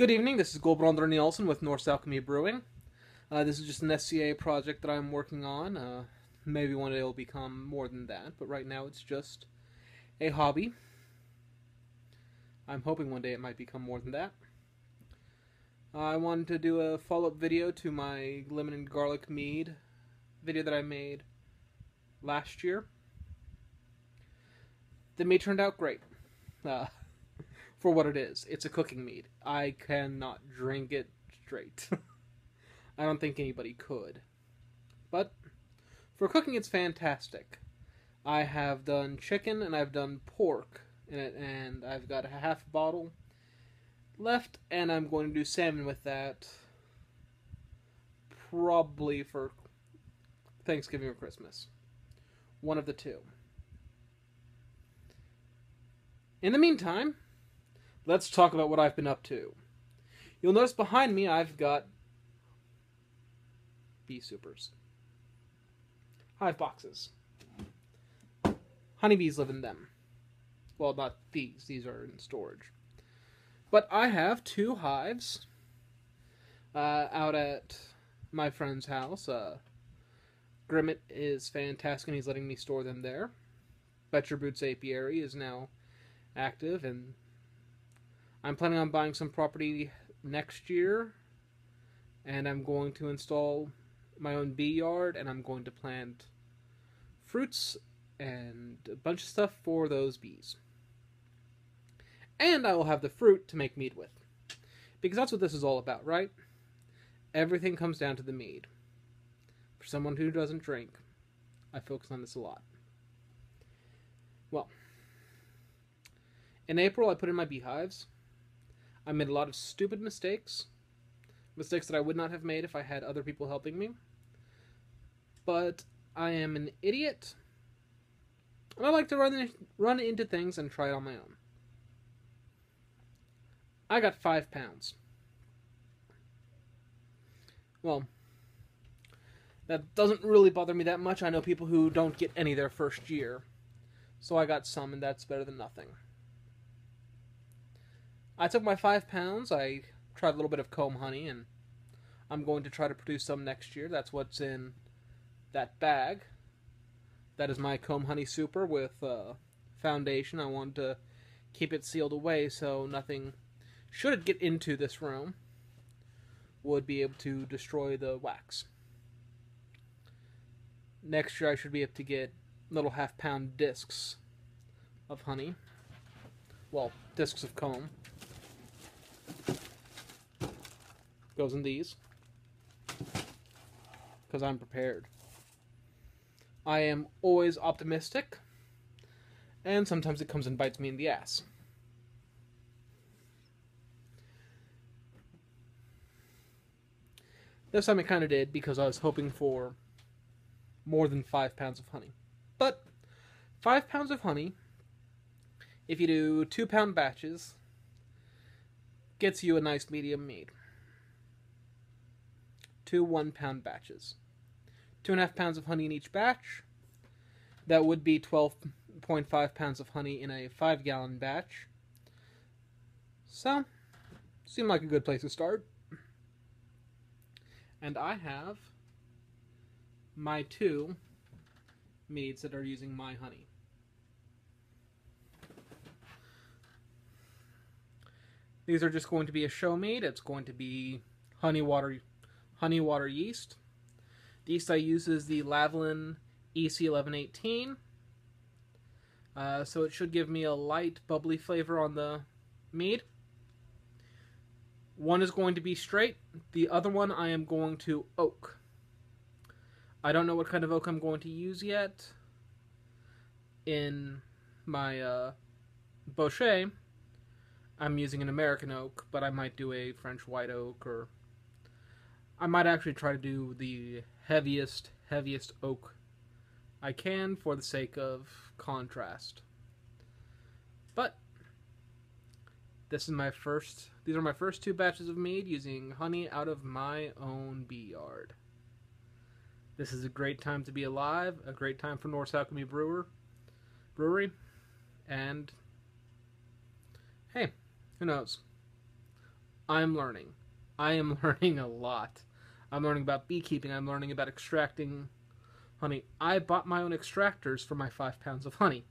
Good evening, this is Gulbrandr Nielsen with Norse Alchemy Brewing. Uh, this is just an SCA project that I'm working on. Uh, maybe one day it'll become more than that, but right now it's just a hobby. I'm hoping one day it might become more than that. I wanted to do a follow-up video to my lemon and garlic mead video that I made last year. The mead turned out great. For what it is. It's a cooking mead. I cannot drink it straight. I don't think anybody could. But for cooking, it's fantastic. I have done chicken and I've done pork in it, and I've got a half bottle left, and I'm going to do salmon with that probably for Thanksgiving or Christmas. One of the two. In the meantime, let's talk about what I've been up to. You'll notice behind me I've got bee supers. Hive boxes. Honeybees live in them. Well, not these, these are in storage. But I have two hives uh, out at my friend's house. Uh, Grimmett is fantastic and he's letting me store them there. Betcher Boots Apiary is now active and I'm planning on buying some property next year, and I'm going to install my own bee yard, and I'm going to plant fruits and a bunch of stuff for those bees. And I will have the fruit to make mead with. Because that's what this is all about, right? Everything comes down to the mead. For someone who doesn't drink, I focus on this a lot. Well, in April, I put in my beehives. I made a lot of stupid mistakes. Mistakes that I would not have made if I had other people helping me. But I am an idiot. And I like to run, run into things and try it on my own. I got five pounds. Well, that doesn't really bother me that much. I know people who don't get any their first year. So I got some, and that's better than nothing. I took my five pounds. I tried a little bit of comb honey, and I'm going to try to produce some next year. That's what's in that bag. That is my comb honey super with uh, foundation. I want to keep it sealed away so nothing, should it get into this room, would be able to destroy the wax. Next year I should be able to get little half pound discs of honey. Well, discs of comb. Goes in these. Because I'm prepared. I am always optimistic. And sometimes it comes and bites me in the ass. This time it kind of did because I was hoping for more than five pounds of honey. But five pounds of honey, if you do two pound batches, gets you a nice medium mead. Two one pound batches. Two and a half pounds of honey in each batch. That would be 12.5 pounds of honey in a five gallon batch. So, seemed like a good place to start. And I have my two meads that are using my honey. These are just going to be a show mead. It's going to be honey water, honey water yeast. The yeast I use is the Lalvin EC1118. Uh, so it should give me a light, bubbly flavor on the mead. One is going to be straight. The other one I am going to oak. I don't know what kind of oak I'm going to use yet in my uh, Bochet. I'm using an American oak, but I might do a French white oak, or I might actually try to do the heaviest, heaviest oak I can for the sake of contrast. But this is my first. These are my first two batches of mead using honey out of my own bee yard. This is a great time to be alive, a great time for Norse Alchemy Brewer Brewery, and hey, who knows? I'm learning. I am learning a lot. I'm learning about beekeeping. I'm learning about extracting honey. I bought my own extractors for my five pounds of honey.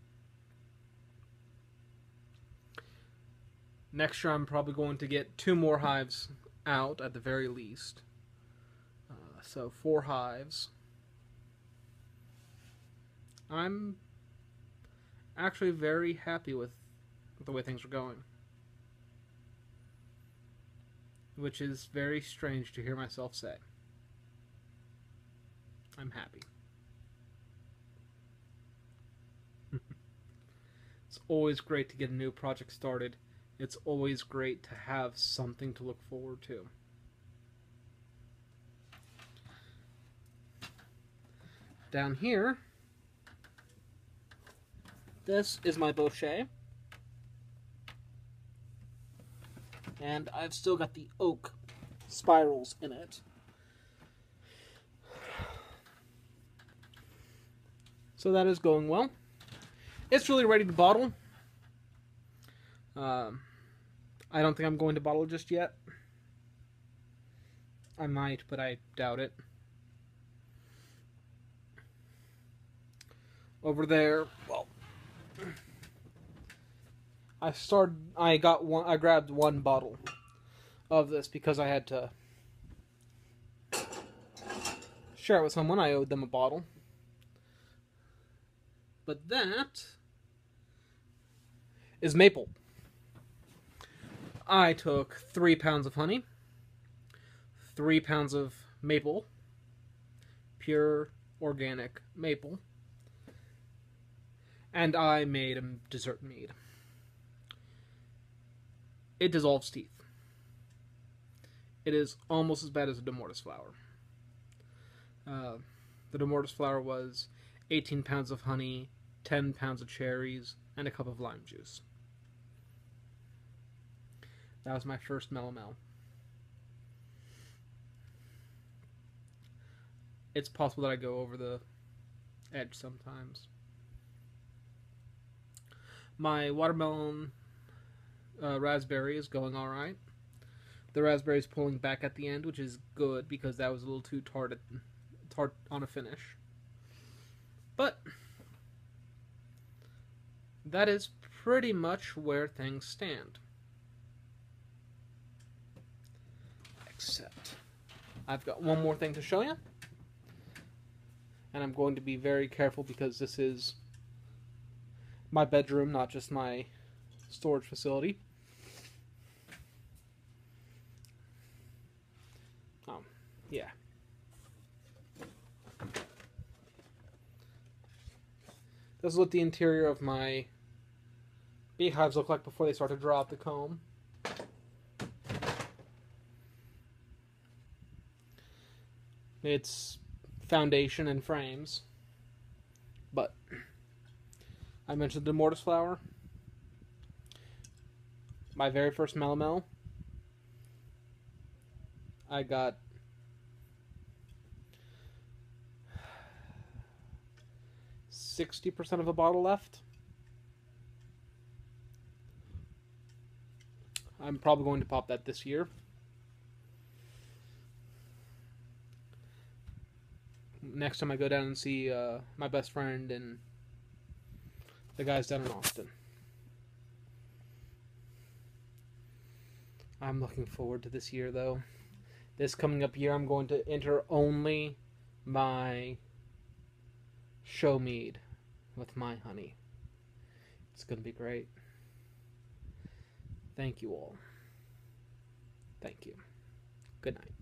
Next year, I'm probably going to get two more hives out at the very least. Uh, so, four hives. I'm actually very happy with the way things are going. Which is very strange to hear myself say. I'm happy. it's always great to get a new project started. It's always great to have something to look forward to. Down here, this is my bochet. And I've still got the oak spirals in it. So that is going well. It's really ready to bottle. Um, I don't think I'm going to bottle just yet. I might, but I doubt it. Over there, well, I started. I got one. I grabbed one bottle of this because I had to share it with someone. I owed them a bottle. But that is maple. I took three pounds of honey, three pounds of maple, pure organic maple, and I made a dessert mead. It dissolves teeth. It is almost as bad as a De Mortis flower. Uh, the De Mortis flower was 18 pounds of honey, 10 pounds of cherries, and a cup of lime juice. That was my first melomel. It's possible that I go over the edge sometimes. My watermelon uh, raspberry is going alright. The raspberry is pulling back at the end, which is good because that was a little too tart, tart on a finish. But that is pretty much where things stand. Except, I've got one more thing to show you. And I'm going to be very careful because this is my bedroom, not just my storage facility. Um, yeah. This is what the interior of my beehives look like before they start to draw out the comb. It's foundation and frames. But I mentioned the mortise flower. My very first melomel. I got sixty percent of a bottle left. I'm probably going to pop that this year. Next time I go down and see uh, my best friend and the guys down in Austin. I'm looking forward to this year, though. This coming up year, I'm going to enter only my show mead with my honey. It's going to be great. Thank you all. Thank you. Good night.